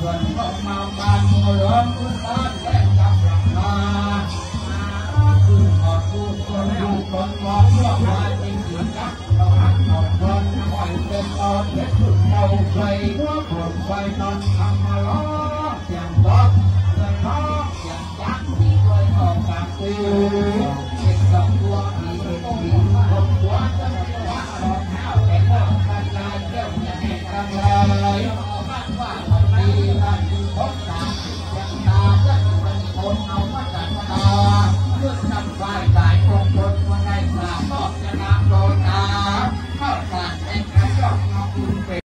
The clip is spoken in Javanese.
buat mau mau mau